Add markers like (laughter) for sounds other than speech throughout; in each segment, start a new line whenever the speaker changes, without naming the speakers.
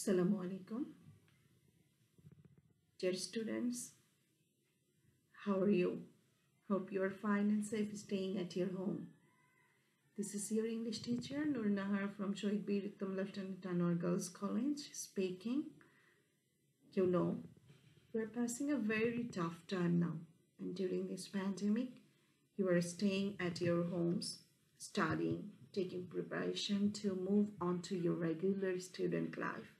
Assalamu alaikum. Dear students, how are you? Hope you are fine and safe staying at your home. This is your English teacher Nurun Nahar from Shaheed Bir Uttam Lieutenant Girls College speaking. You know, we're passing a very tough time now, and during this pandemic, you are staying at your homes, studying, taking preparation to move on to your regular student life.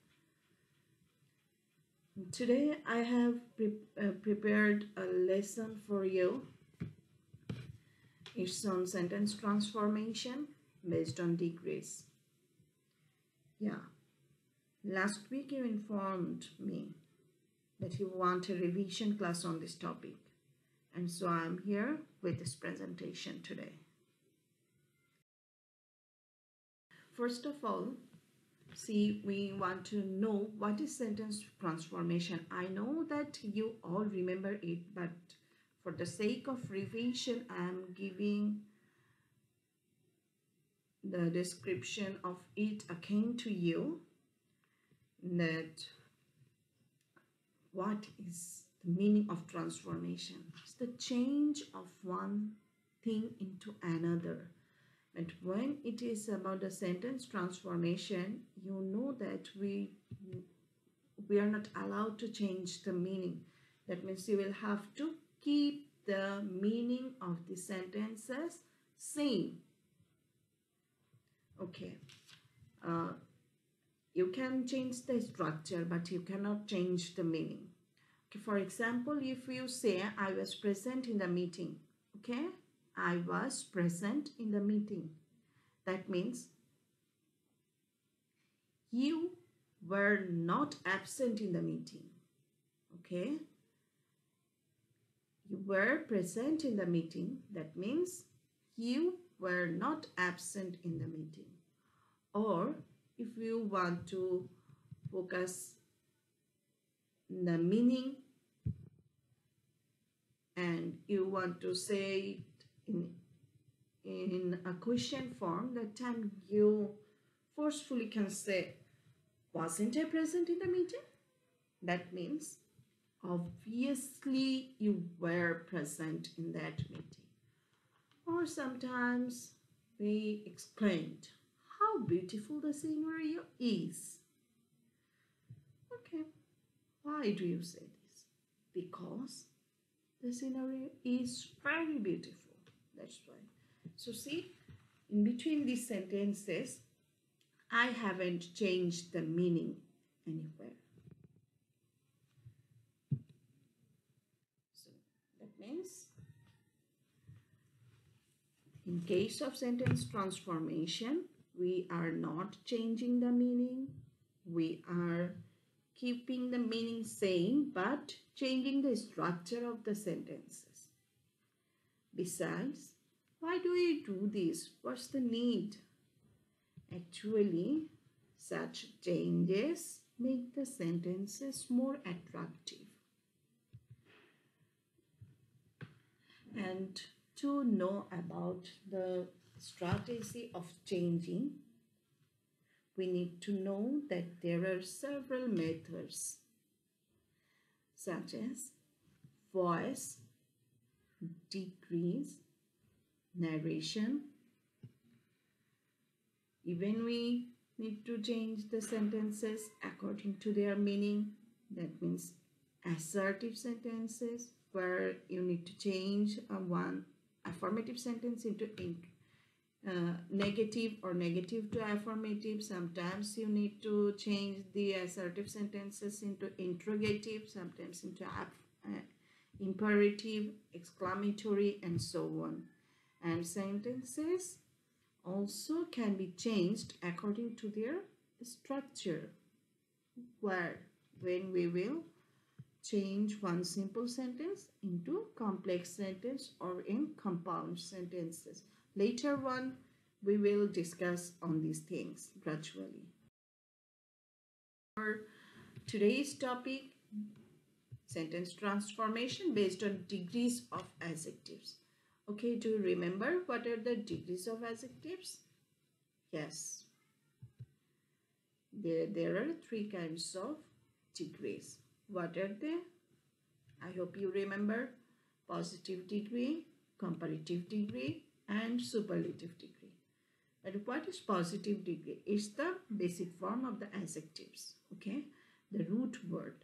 Today I have pre- uh, prepared a lesson for you. It's on sentence transformation based on degrees. Yeah. Last week you informed me that you want a revision class on this topic. And so I'm here with this presentation today. First of all, see we want to know what is sentence transformation. I know that you all remember it but for the sake of revision i am giving the description of it again to you that what is the meaning of transformation? It's the change of one thing into another and when it is about the sentence transformation you know that we we are not allowed to change the meaning. That means you will have to keep the meaning of the sentences same. Okay. Uh, you can change the structure but you cannot change the meaning. Okay for example if you say i was present in the meeting okay I was present in the meeting. That means you were not absent in the meeting. Okay? You were present in the meeting. That means you were not absent in the meeting. Or if you want to focus the meaning and you want to say in, in a question form, that time you forcefully can say, wasn't I present in the meeting? That means obviously you were present in that meeting. Or sometimes we explained how beautiful the scenery is. Okay, why do you say this? Because the scenery is very beautiful that's why so see in between these sentences i haven't changed the meaning anywhere. So that means in case of sentence transformation we are not changing the meaning. We are keeping the meaning same but changing the structure of the sentences Besides, why do we do this? What's the need? Actually, such changes make the sentences more attractive. And to know about the strategy of changing, we need to know that there are several methods such as voice, degrees, narration. Even we need to change the sentences according to their meaning. That means assertive sentences where you need to change uh, one affirmative sentence into uh, negative or negative to affirmative. Sometimes you need to change the assertive sentences into interrogative, sometimes into uh, imperative, exclamatory, and so on. And sentences also can be changed according to their structure, where when we will change one simple sentence into complex sentence or in compound sentences. Later on, we will discuss on these things gradually. For today's topic, sentence transformation based on degrees of adjectives. Okay, do you remember what are the degrees of adjectives? Yes. there, there are three kinds of degrees. What are they? I hope you remember positive degree, comparative degree and superlative degree. But what is positive degree? It's the basic form of the adjectives, okay? The root word.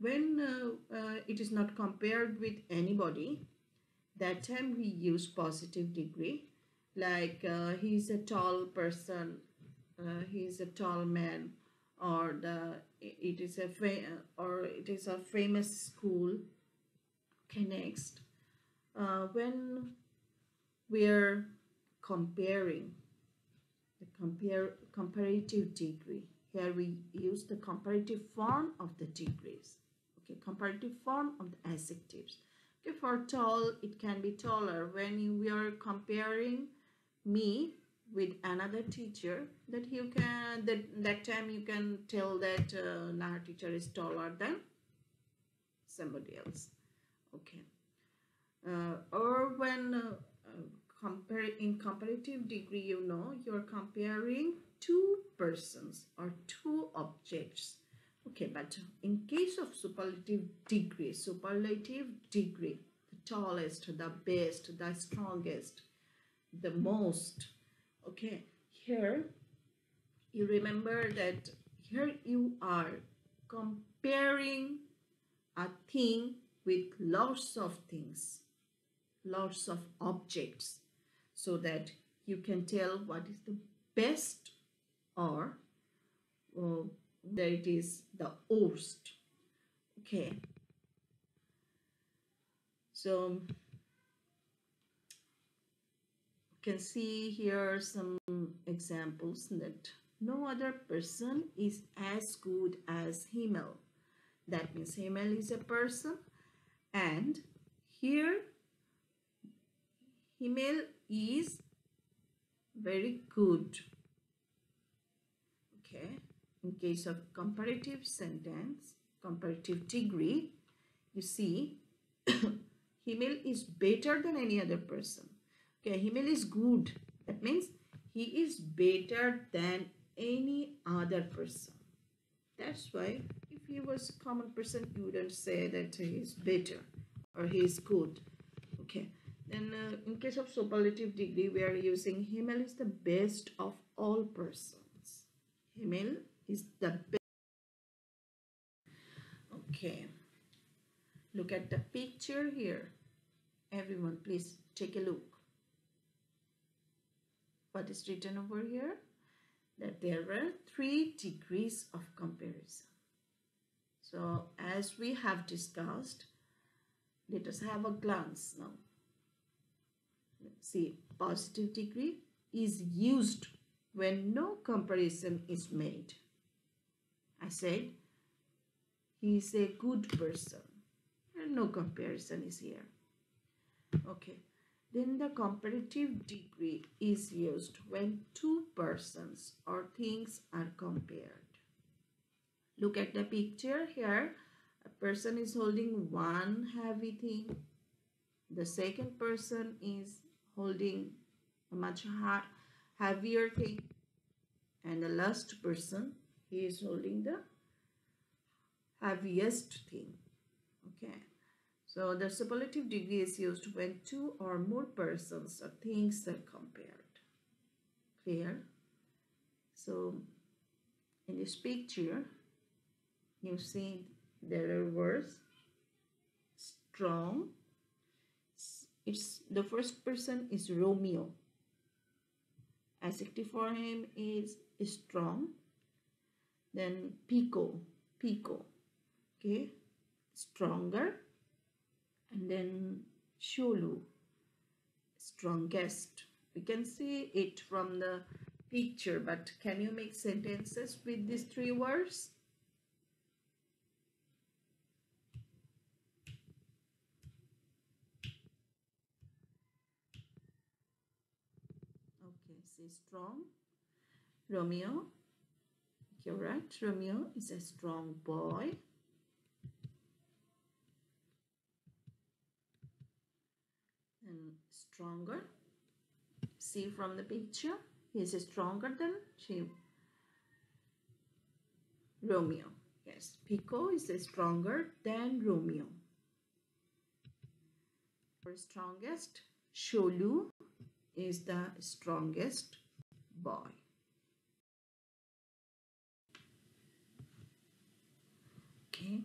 When uh, uh, it is not compared with anybody, that time we use positive degree. Like uh, he's a tall person, uh, he's a tall man, or the it is a or it is a famous school. Okay, next, uh, when we're comparing the compare comparative degree, here we use the comparative form of the degrees. Okay, comparative form of the adjectives. Okay, for tall, it can be taller. When you, we are comparing me with another teacher that you can that that time you can tell that uh, our teacher is taller than somebody else okay uh, or when uh, compare in comparative degree you know you're comparing two persons or two objects okay but in case of superlative degree superlative degree the tallest the best the strongest the most okay here you remember that here you are comparing a thing with lots of things lots of objects so that you can tell what is the best or uh, that it is the worst okay so you can see here some examples that no other person is as good as Himmel. That means Himmel is a person and here Himmel is very good. Okay, in case of comparative sentence, comparative degree, you see (coughs) Himmel is better than any other person. Okay, Himmel is good. That means he is better than any other person. That's why if he was a common person, you wouldn't say that he is better or he is good. Okay. Then uh, in case of superlative degree, we are using Himmel is the best of all persons. Himmel is the best. Okay. Look at the picture here. Everyone, please take a look what is written over here that there were three degrees of comparison so as we have discussed let us have a glance now see positive degree is used when no comparison is made i said he is a good person and no comparison is here okay then the comparative degree is used when two persons or things are compared. Look at the picture here. A person is holding one heavy thing. The second person is holding a much heavier thing. And the last person, he is holding the heaviest thing. Okay. So the superlative degree is used when two or more persons or things are compared. Clear? So in this picture, you see there are words strong. It's the first person is Romeo. Adjective for him is strong. Then Pico, Pico. Okay, stronger and then Shulu, strongest. We can see it from the picture, but can you make sentences with these three words? Okay, say strong. Romeo. You're right. Romeo is a strong boy. And stronger. See from the picture, he is stronger than she. Romeo. Yes, Pico is stronger than Romeo. For strongest, Sholu is the strongest boy. Okay,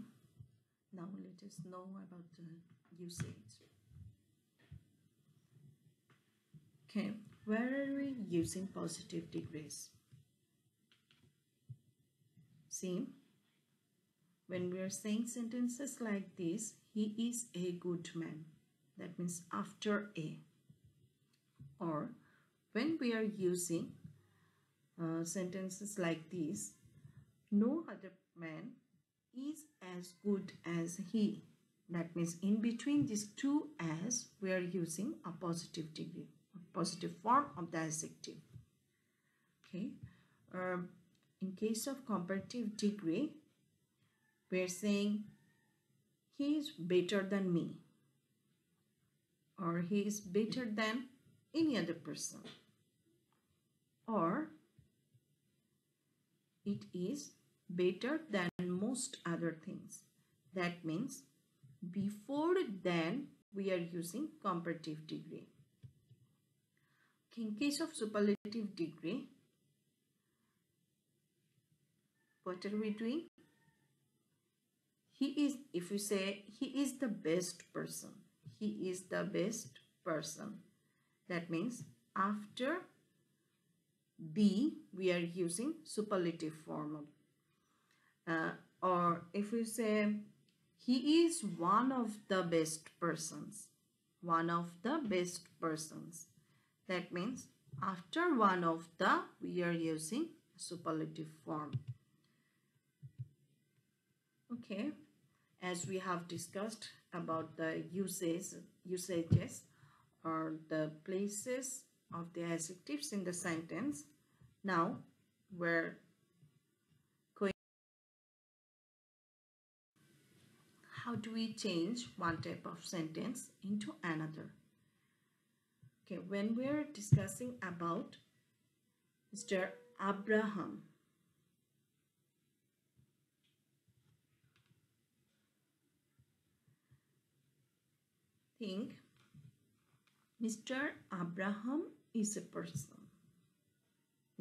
now let us know about the usage. Okay, where are we using positive degrees? See, when we are saying sentences like this, he is a good man. That means after a. Or when we are using uh, sentences like this, no other man is as good as he. That means in between these two as, we are using a positive degree, a positive form of the adjective. Okay. Um, in case of comparative degree, we're saying he is better than me or he is better than any other person or it is better than most other things. That means before than we are using comparative degree. In case of superlative degree, what are we doing? He is, if you say, he is the best person. He is the best person. That means after be, we are using superlative form. Uh, or if we say, he is one of the best persons. One of the best persons. That means after one of the, we are using superlative form okay as we have discussed about the uses usages or the places of the adjectives in the sentence now we're how do we change one type of sentence into another okay when we're discussing about Mr. Abraham think Mr. Abraham is a person.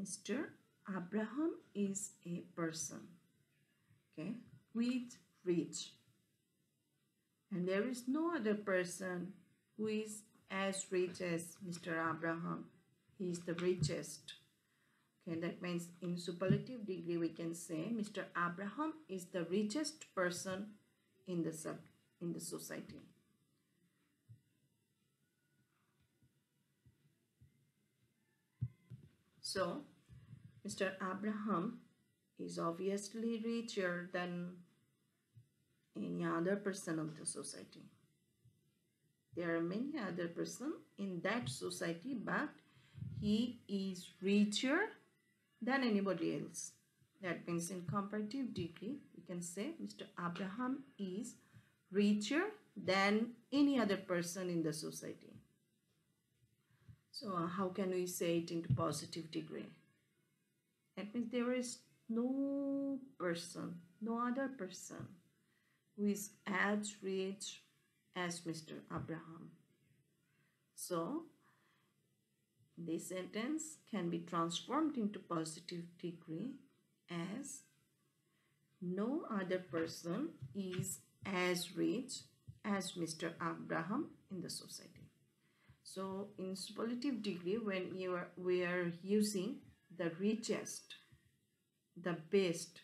Mr. Abraham is a person. Okay, with rich. And there is no other person who is as rich as Mr. Abraham. He is the richest. Okay, that means in superlative degree we can say Mr. Abraham is the richest person in the sub in the society. So, Mr. Abraham is obviously richer than any other person of the society. There are many other person in that society, but he is richer than anybody else. That means in comparative degree, we can say Mr. Abraham is richer than any other person in the society. So uh, how can we say it into positive degree? That means there is no person, no other person who is as rich as Mr. Abraham. So this sentence can be transformed into positive degree as no other person is as rich as Mr. Abraham in the society. So in superlative degree, when you are, we are using the richest, the best,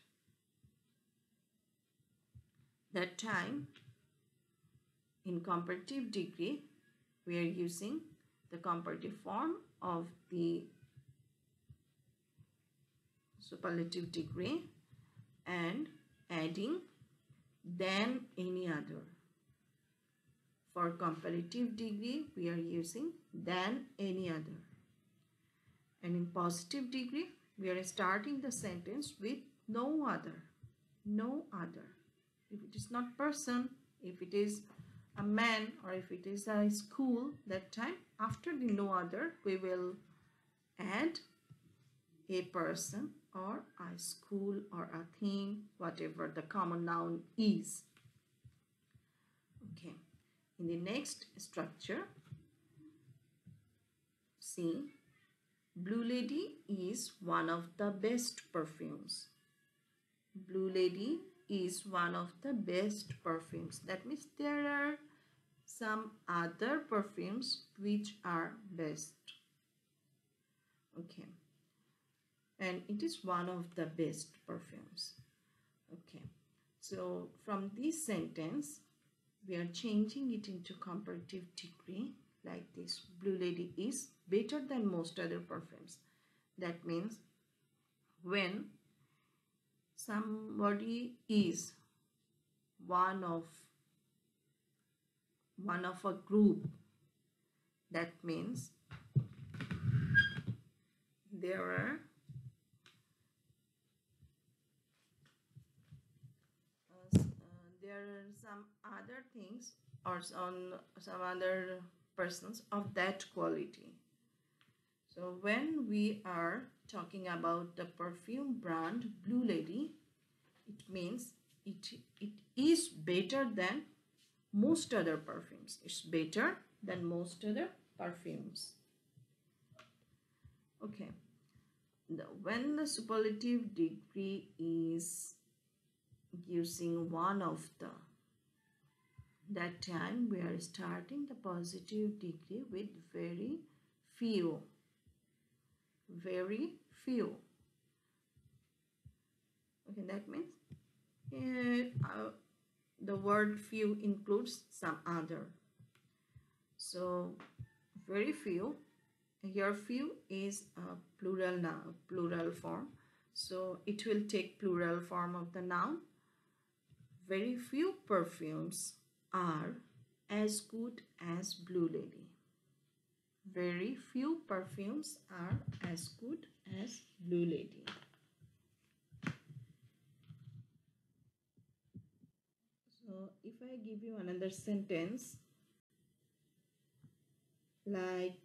that time in comparative degree, we are using the comparative form of the superlative degree and adding than any other. For comparative degree, we are using than any other. And in positive degree, we are starting the sentence with no other. No other. If it is not person, if it is a man or if it is a school, that time after the no other, we will add a person or a school or a thing, whatever the common noun is. Okay, in the next structure, see, Blue Lady is one of the best perfumes. Blue Lady is one of the best perfumes. That means there are some other perfumes which are best. Okay. And it is one of the best perfumes. Okay. So from this sentence, we are changing it into comparative degree like this. Blue Lady is better than most other perfumes. That means when somebody is one of one of a group. That means there are uh, there are some other things or some, some other persons of that quality. So when we are talking about the perfume brand Blue Lady, it means it, it is better than most other perfumes. It's better than most other perfumes. Okay. The, when the superlative degree is using one of the that time we are starting the positive degree with very few very few. Okay that means uh, the word few includes some other. So very few here few is a plural noun plural form. So it will take plural form of the noun. Very few perfumes are as good as blue lady very few perfumes are as good as Blue Lady. So if I give you another sentence like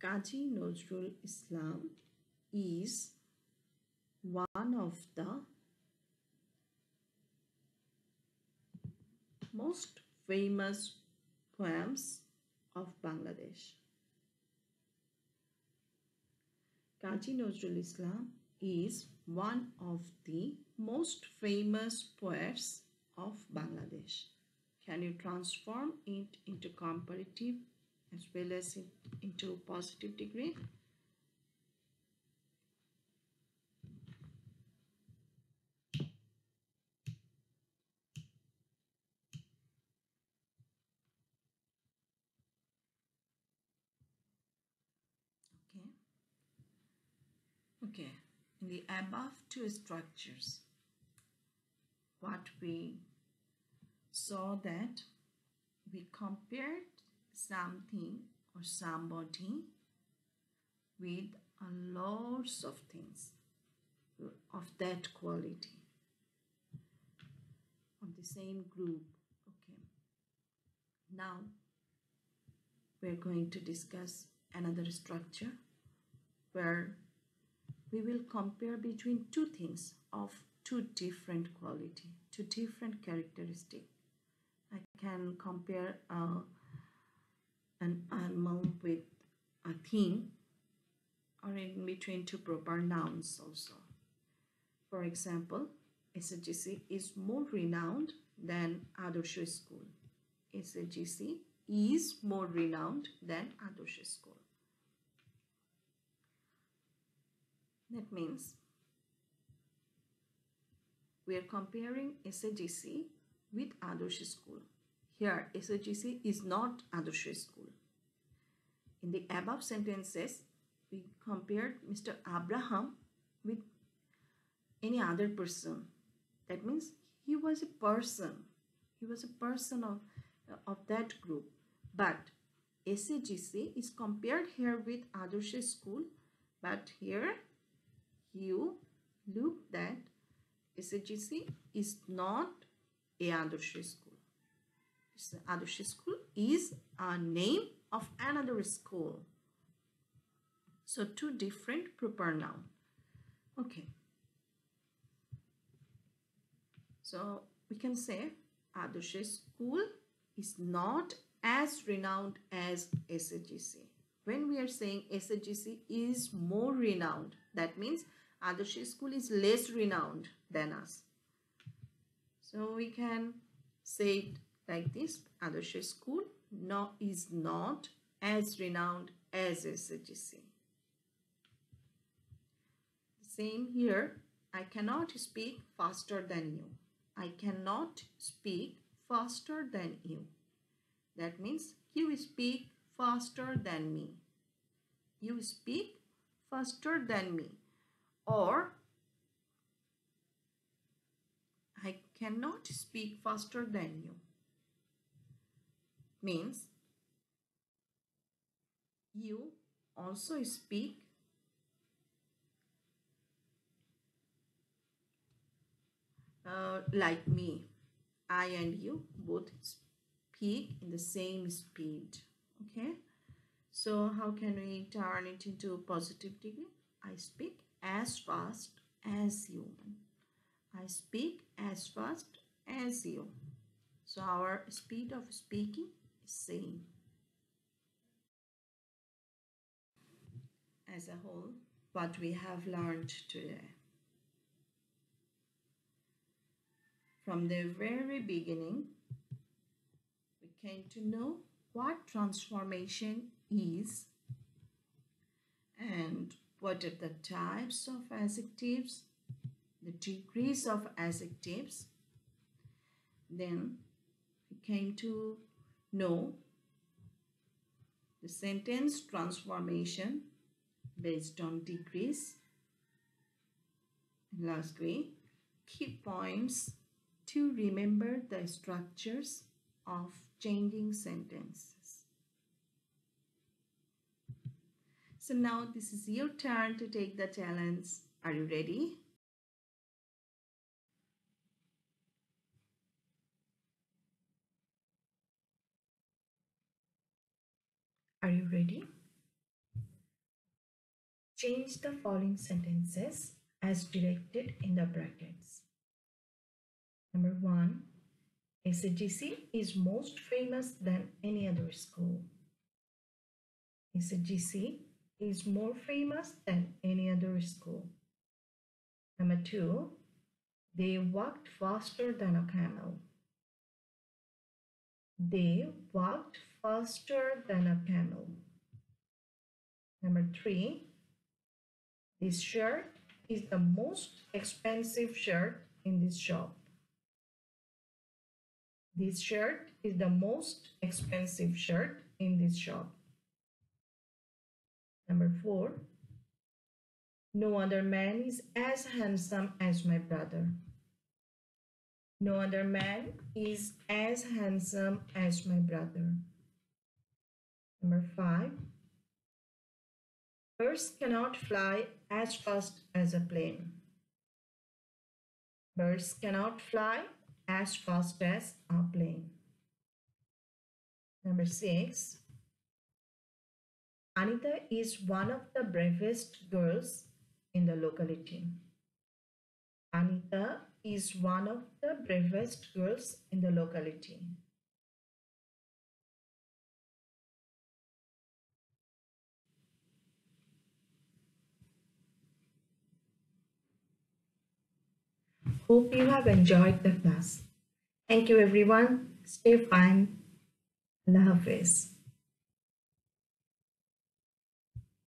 Kazi Nazrul Islam is one of the most famous poems of Bangladesh. Kazi Nazrul Islam is one of the most famous poets of Bangladesh. Can you transform it into comparative as well as into positive degree? Okay, in the above two structures, what we saw that we compared something or somebody with a lots of things of that quality of the same group. Okay. Now we're going to discuss another structure where we will compare between two things of two different quality, two different characteristic. I can compare uh, an animal with a thing or in between two proper nouns also. For example, SAGC is more renowned than Adorsha School. SAGC is more renowned than Adorsha School. That means we are comparing SAGC with Adarsh school. Here, SAGC is not Adarsh school. In the above sentences, we compared Mr. Abraham with any other person. That means he was a person. He was a person of, of that group. But SAGC is compared here with Adarsh school. But here you look that SAGC is not a Adarsh school. Adarsh school is a name of another school. So two different proper noun. Okay. So we can say Adarsh school is not as renowned as SAGC. When we are saying SAGC is more renowned, that means Adarsh school is less renowned than us. So we can say it like this. Adarsh school no, is not as renowned as SAGC. Same here. I cannot speak faster than you. I cannot speak faster than you. That means you speak faster than me. You speak faster than me. Or I cannot speak faster than you. Means you also speak uh, like me. I and you both speak in the same speed. Okay. So how can we turn it into a positive degree? I speak as fast as you. I speak as fast as you. So our speed of speaking is same. As a whole, what we have learned today. From the very beginning, we came to know what transformation is and what are the types of adjectives, the degrees of adjectives. Then we came to know the sentence transformation based on degrees. lastly, key points to remember the structures of changing sentences. So now this is your turn to take the challenge. Are you ready? Are you ready? Change the following sentences as directed in the brackets. Number one, SAGC is most famous than any other school. SAGC is more famous than any other school. Number two, they walked faster than a camel. They walked faster than a camel. Number three, this shirt is the most expensive shirt in this shop. This shirt is the most expensive shirt in this shop. Number four, no other man is as handsome as my brother. No other man is as handsome as my brother. Number five, birds cannot fly as fast as a plane. Birds cannot fly as fast as a plane. Number six, Anita is one of the bravest girls in the locality. Anita is one of the bravest girls in the locality. Hope you have enjoyed the class. Thank you everyone. Stay fine. Allah Hafiz.